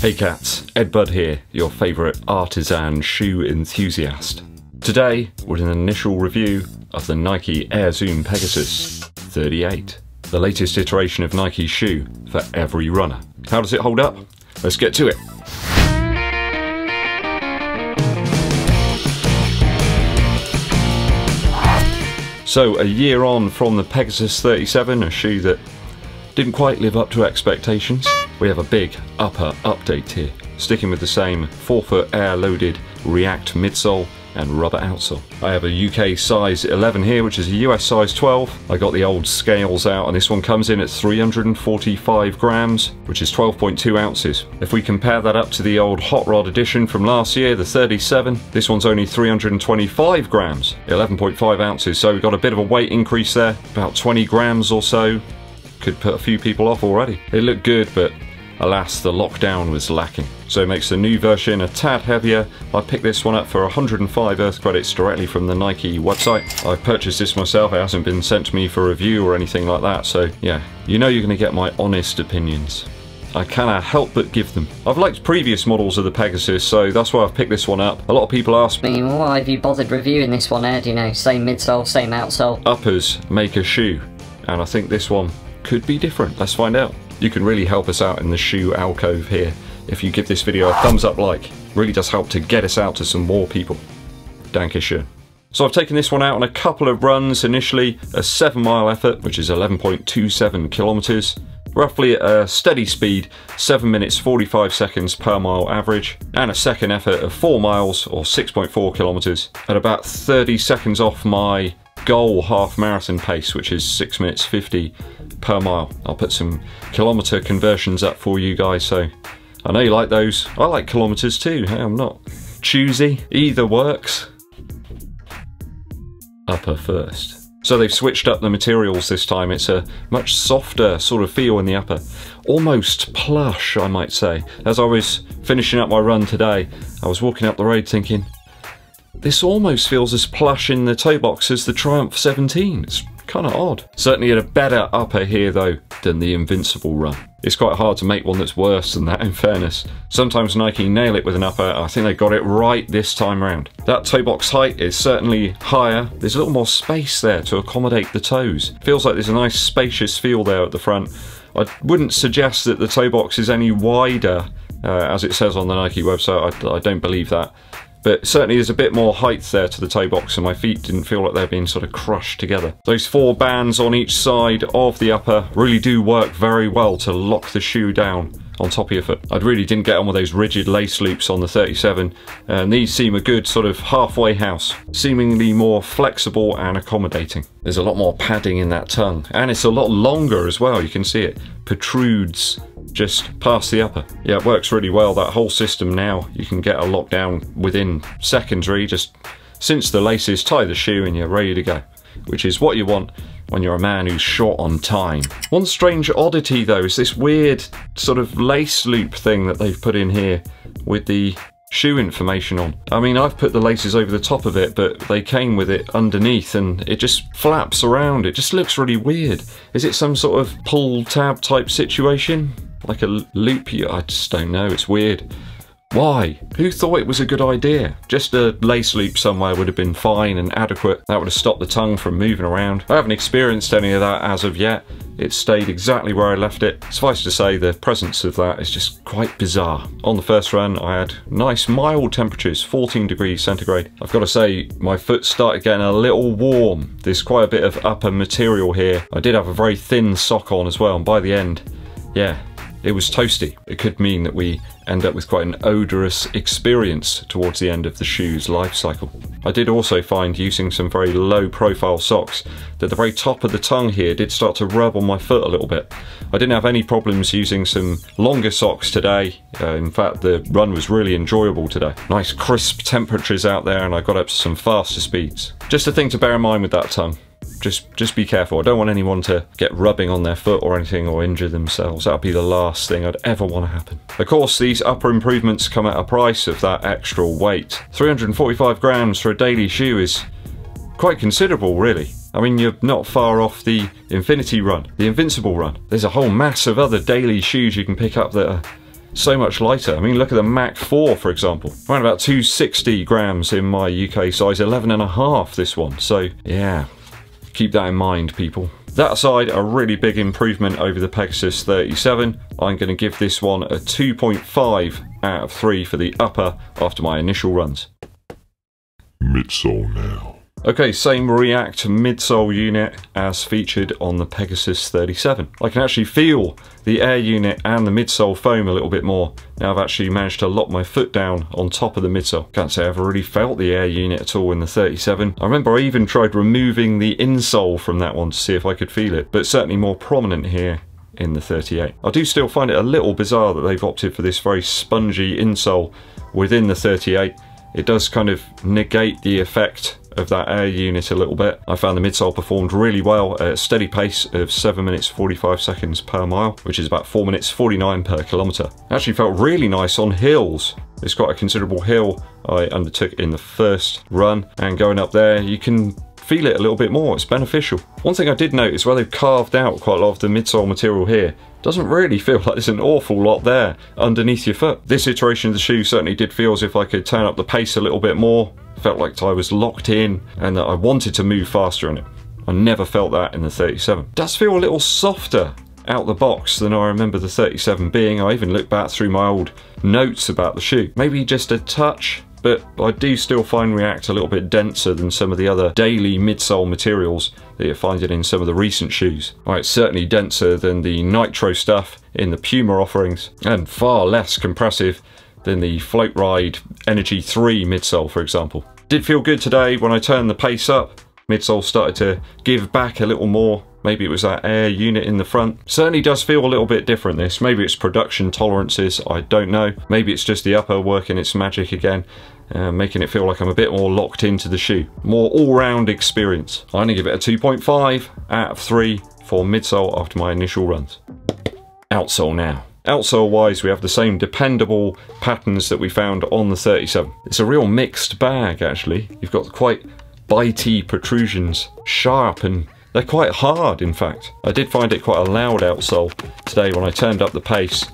Hey cats, Ed Budd here, your favourite artisan shoe enthusiast. Today, with an initial review of the Nike Air Zoom Pegasus 38, the latest iteration of Nike's shoe for every runner. How does it hold up? Let's get to it. So, a year on from the Pegasus 37, a shoe that didn't quite live up to expectations, we have a big upper update here, sticking with the same forefoot air loaded React midsole and rubber outsole. I have a UK size 11 here, which is a US size 12. I got the old scales out, and this one comes in at 345 grams, which is 12.2 ounces. If we compare that up to the old Hot Rod edition from last year, the 37, this one's only 325 grams, 11.5 ounces. So we've got a bit of a weight increase there, about 20 grams or so. Could put a few people off already. It looked good, but Alas, the lockdown was lacking, so it makes the new version a tad heavier. I picked this one up for 105 Earth credits directly from the Nike website. I've purchased this myself, it hasn't been sent to me for review or anything like that, so yeah, you know you're going to get my honest opinions. I cannot help but give them. I've liked previous models of the Pegasus, so that's why I've picked this one up. A lot of people ask me, why have you bothered reviewing this one, Ed? You know, same midsole, same outsole. Uppers make a shoe, and I think this one could be different. Let's find out. You can really help us out in the shoe alcove here if you give this video a thumbs up like. Really does help to get us out to some more people. Dankeschön. So I've taken this one out on a couple of runs. Initially a 7 mile effort, which is 11.27 kilometers. Roughly at a steady speed, 7 minutes 45 seconds per mile average. And a second effort of 4 miles or 6.4 kilometers at about 30 seconds off my goal half marathon pace, which is 6 minutes 50 per mile. I'll put some kilometre conversions up for you guys, so I know you like those. I like kilometres too, I'm not choosy. Either works. Upper first. So they've switched up the materials this time. It's a much softer sort of feel in the upper. Almost plush, I might say. As I was finishing up my run today, I was walking up the road thinking, this almost feels as plush in the toe box as the Triumph 17. It's kind of odd. Certainly a better upper here though than the Invincible run. It's quite hard to make one that's worse than that in fairness. Sometimes Nike nail it with an upper, I think they got it right this time round. That toe box height is certainly higher, there's a little more space there to accommodate the toes. Feels like there's a nice spacious feel there at the front. I wouldn't suggest that the toe box is any wider uh, as it says on the Nike website, I, I don't believe that. But certainly there's a bit more height there to the toe box and my feet didn't feel like they're being sort of crushed together. Those four bands on each side of the upper really do work very well to lock the shoe down on top of your foot. I really didn't get on with those rigid lace loops on the 37 and these seem a good sort of halfway house, seemingly more flexible and accommodating. There's a lot more padding in that tongue and it's a lot longer as well, you can see it protrudes just past the upper. Yeah, it works really well, that whole system now. You can get a lockdown within seconds really, just cinch the laces, tie the shoe and you're ready to go. Which is what you want when you're a man who's short on time. One strange oddity though is this weird sort of lace loop thing that they've put in here with the shoe information on. I mean, I've put the laces over the top of it, but they came with it underneath and it just flaps around. It just looks really weird. Is it some sort of pull tab type situation? Like a loop? I just don't know. It's weird. Why? Who thought it was a good idea? Just a lace loop somewhere would have been fine and adequate. That would have stopped the tongue from moving around. I haven't experienced any of that as of yet. It stayed exactly where I left it. Suffice to say, the presence of that is just quite bizarre. On the first run, I had nice mild temperatures, 14 degrees centigrade. I've got to say, my foot started getting a little warm. There's quite a bit of upper material here. I did have a very thin sock on as well, and by the end, yeah, it was toasty. It could mean that we end up with quite an odorous experience towards the end of the shoe's life cycle. I did also find using some very low profile socks that the very top of the tongue here did start to rub on my foot a little bit. I didn't have any problems using some longer socks today. Uh, in fact, the run was really enjoyable today. Nice crisp temperatures out there and I got up to some faster speeds. Just a thing to bear in mind with that tongue just just be careful. I don't want anyone to get rubbing on their foot or anything or injure themselves. That would be the last thing I'd ever want to happen. Of course, these upper improvements come at a price of that extra weight. 345 grams for a daily shoe is quite considerable, really. I mean, you're not far off the Infinity run, the Invincible run. There's a whole mass of other daily shoes you can pick up that are so much lighter. I mean, look at the Mach 4, for example. Around about 260 grams in my UK size, 11 and a half this one. So, yeah, keep that in mind, people. That aside, a really big improvement over the Pegasus 37. I'm going to give this one a 2.5 out of 3 for the upper after my initial runs. Midsole now. Okay, same React midsole unit as featured on the Pegasus 37. I can actually feel the air unit and the midsole foam a little bit more. Now I've actually managed to lock my foot down on top of the midsole. Can't say I've really felt the air unit at all in the 37. I remember I even tried removing the insole from that one to see if I could feel it, but certainly more prominent here in the 38. I do still find it a little bizarre that they've opted for this very spongy insole within the 38. It does kind of negate the effect of that air unit a little bit. I found the midsole performed really well at a steady pace of 7 minutes 45 seconds per mile, which is about 4 minutes 49 per kilometre. Actually felt really nice on hills. It's quite a considerable hill I undertook in the first run, and going up there you can feel it a little bit more. It's beneficial. One thing I did notice where they've carved out quite a lot of the midsole material here doesn't really feel like there's an awful lot there underneath your foot. This iteration of the shoe certainly did feel as if I could turn up the pace a little bit more, felt like I was locked in and that I wanted to move faster in it. I never felt that in the 37. Does feel a little softer out the box than I remember the 37 being. I even looked back through my old notes about the shoe. Maybe just a touch, but I do still find React a little bit denser than some of the other daily midsole materials that you're finding in some of the recent shoes. It's certainly denser than the Nitro stuff in the Puma offerings, and far less compressive than the Floatride Energy 3 midsole, for example. Did feel good today when I turned the pace up. Midsole started to give back a little more. Maybe it was that air unit in the front. Certainly does feel a little bit different this. Maybe it's production tolerances, I don't know. Maybe it's just the upper working its magic again. Uh, making it feel like I'm a bit more locked into the shoe. More all-round experience. I'm to give it a 2.5 out of 3 for midsole after my initial runs. Outsole now. Outsole wise, we have the same dependable patterns that we found on the 37. It's a real mixed bag actually. You've got quite bitey protrusions, sharp and they're quite hard in fact. I did find it quite a loud outsole today when I turned up the pace.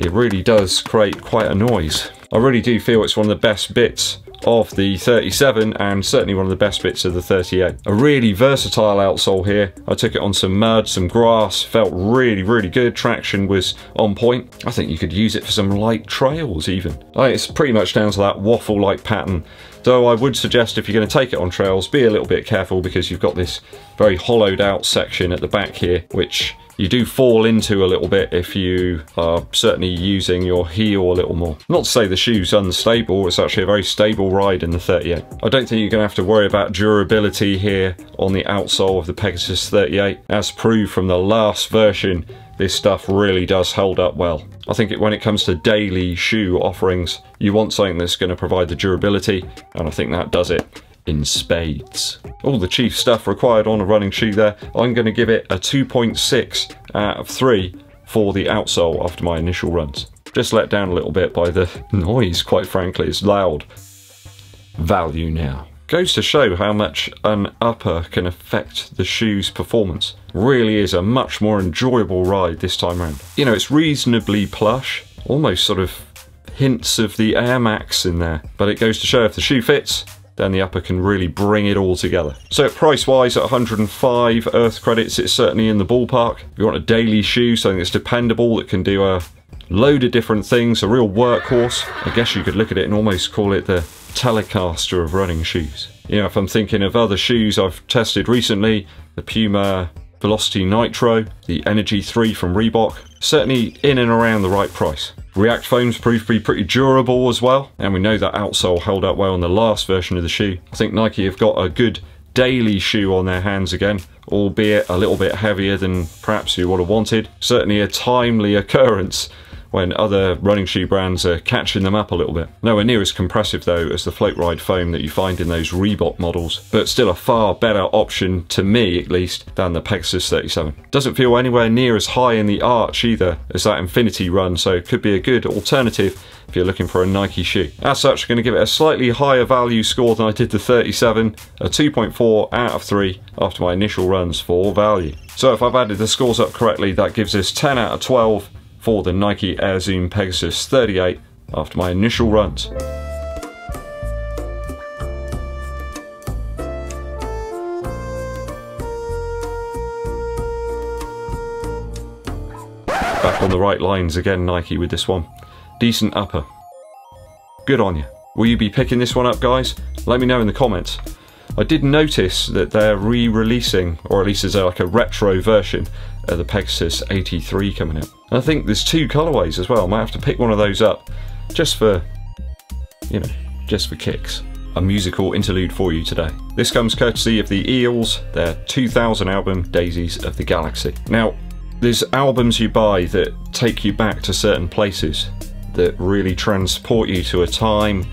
It really does create quite a noise. I really do feel it's one of the best bits of the 37 and certainly one of the best bits of the 38. A really versatile outsole here. I took it on some mud, some grass, felt really, really good. Traction was on point. I think you could use it for some light trails even. It's pretty much down to that waffle-like pattern. Though I would suggest if you're going to take it on trails, be a little bit careful because you've got this very hollowed out section at the back here, which you do fall into a little bit if you are certainly using your heel a little more. Not to say the shoe's unstable, it's actually a very stable ride in the 38. I don't think you're going to have to worry about durability here on the outsole of the Pegasus 38. As proved from the last version, this stuff really does hold up well. I think it, when it comes to daily shoe offerings, you want something that's going to provide the durability, and I think that does it in spades. All the chief stuff required on a running shoe there. I'm going to give it a 2.6 out of 3 for the outsole after my initial runs. Just let down a little bit by the noise, quite frankly, it's loud. Value now. Goes to show how much an upper can affect the shoe's performance. Really is a much more enjoyable ride this time around. You know, it's reasonably plush, almost sort of hints of the Air Max in there. But it goes to show if the shoe fits, then the upper can really bring it all together. So price wise at 105 earth credits it's certainly in the ballpark. If you want a daily shoe, something that's dependable that can do a load of different things, a real workhorse, I guess you could look at it and almost call it the Telecaster of running shoes. You know, if I'm thinking of other shoes I've tested recently, the Puma Velocity Nitro, the Energy 3 from Reebok, certainly in and around the right price. React foams proved to be pretty durable as well, and we know that outsole held up well on the last version of the shoe. I think Nike have got a good daily shoe on their hands again, albeit a little bit heavier than perhaps you would have wanted. Certainly a timely occurrence when other running shoe brands are catching them up a little bit. Nowhere near as compressive though as the Floatride foam that you find in those Reebok models, but still a far better option, to me at least, than the Pegasus 37. Doesn't feel anywhere near as high in the arch either as that Infinity run, so it could be a good alternative if you're looking for a Nike shoe. As such, I'm going to give it a slightly higher value score than I did the 37, a 2.4 out of 3 after my initial runs for value. So if I've added the scores up correctly, that gives us 10 out of 12 for the Nike Air Zoom Pegasus 38 after my initial runs. Back on the right lines again, Nike, with this one. Decent upper. Good on you. Will you be picking this one up, guys? Let me know in the comments. I did notice that they're re-releasing, or at least there's like a retro version of the Pegasus 83 coming out. And I think there's two colorways as well. I might have to pick one of those up, just for, you know, just for kicks. A musical interlude for you today. This comes courtesy of the Eels, their 2000 album Daisies of the Galaxy. Now, there's albums you buy that take you back to certain places that really transport you to a time,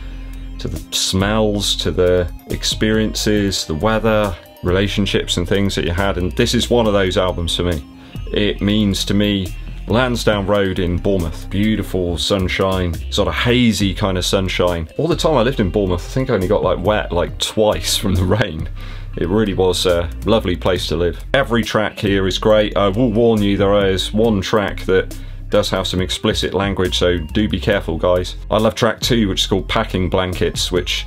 to the smells, to the experiences, the weather, relationships and things that you had and this is one of those albums for me. It means to me Lansdowne Road in Bournemouth. Beautiful sunshine, sort of hazy kind of sunshine. All the time I lived in Bournemouth, I think I only got like wet like twice from the rain. It really was a lovely place to live. Every track here is great. I will warn you there is one track that does have some explicit language, so do be careful, guys. I love track two, which is called Packing Blankets, which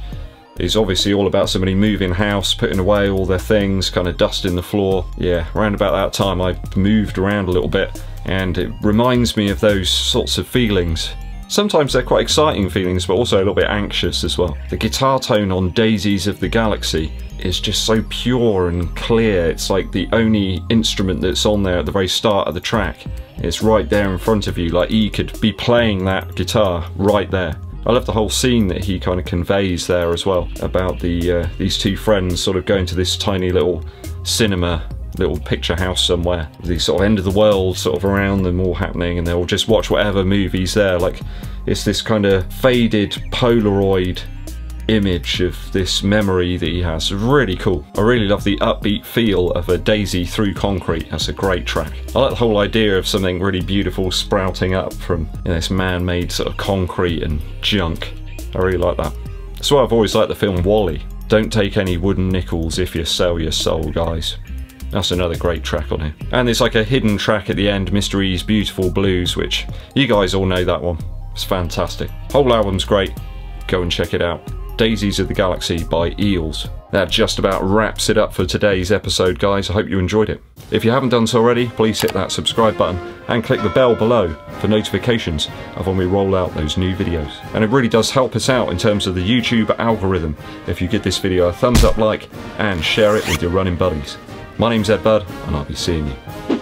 is obviously all about somebody moving house, putting away all their things, kind of dusting the floor. Yeah, around about that time I moved around a little bit, and it reminds me of those sorts of feelings. Sometimes they're quite exciting feelings, but also a little bit anxious as well. The guitar tone on Daisies of the Galaxy is just so pure and clear. It's like the only instrument that's on there at the very start of the track. It's right there in front of you, like he could be playing that guitar right there. I love the whole scene that he kind of conveys there as well about the uh, these two friends sort of going to this tiny little cinema little picture house somewhere the sort of end of the world sort of around them all happening and they'll just watch whatever movies there like it's this kind of faded polaroid image of this memory that he has. Really cool. I really love the upbeat feel of a daisy through concrete. That's a great track. I like the whole idea of something really beautiful sprouting up from you know, this man-made sort of concrete and junk. I really like that. That's why I've always liked the film WALL-E. Don't take any wooden nickels if you sell your soul, guys. That's another great track on here. And there's like a hidden track at the end, Mr. E's Beautiful Blues, which you guys all know that one. It's fantastic. Whole album's great. Go and check it out. Daisies of the Galaxy by Eels. That just about wraps it up for today's episode, guys. I hope you enjoyed it. If you haven't done so already, please hit that subscribe button and click the bell below for notifications of when we roll out those new videos. And it really does help us out in terms of the YouTube algorithm if you give this video a thumbs up like and share it with your running buddies. My name's Ed Budd, and I'll be seeing you